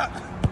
up.